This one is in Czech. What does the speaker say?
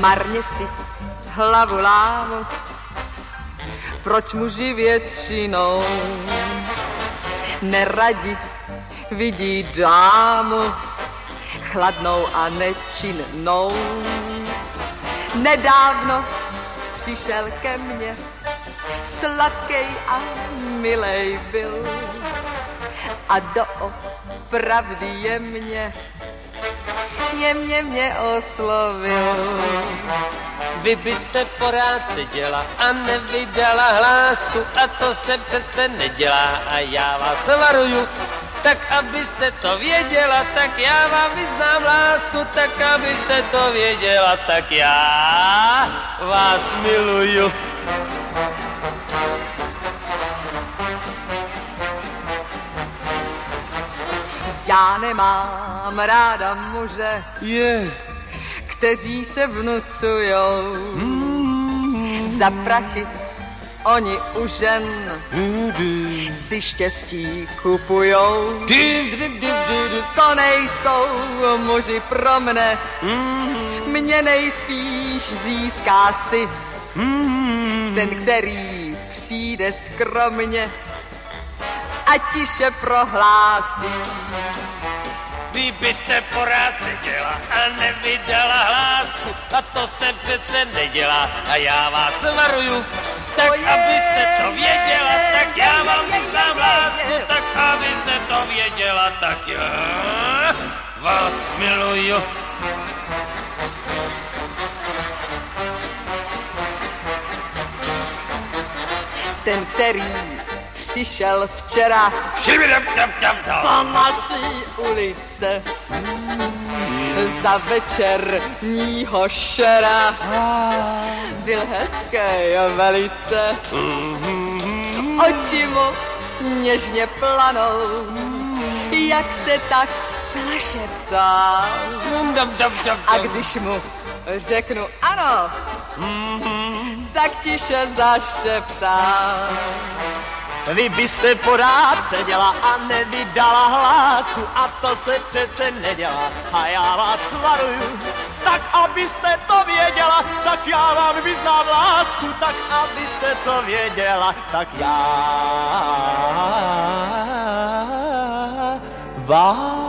Marně si hlavu lámu, proč muži většinou neradi vidí dámu chladnou a nečinnou. Nedávno přišel ke mně, sladkej a milej byl a doopravdy je mě jemně mě oslovil. Vy byste porád seděla a nevydala hlásku a to se přece nedělá a já vás varuju. Tak abyste to věděla, tak já vám vyznám lásku, tak abyste to věděla, tak já vás miluju. Já nemám ráda muže, Je. kteří se vnucujou za prachy. Oni u žen si štěstí kupujou. To nejsou muži pro mne, mě nejspíš získá si ten, který přijde skromně a tiše prohlásí. Byste porád seděla a nevydala hlásku a to se přece nedělá a já vás varuju. Tak je, abyste to věděla, je, tak já je, vám je, je, vyznám lásku, je. tak abyste to věděla, tak já vás miluju. Ten, který přišel včera po naší ulice za večerního šera. Byl hezký velice, oči mu něžně planou, jak se tak plašetá. A když mu řeknu ano, tak tiše zašeptá. Vy byste porád seděla a nevydala hlásku a to se přece nedělá a já vás varuju. Tak abyste to věděla, tak já vám vyznám lásku, tak abyste to věděla, tak já vás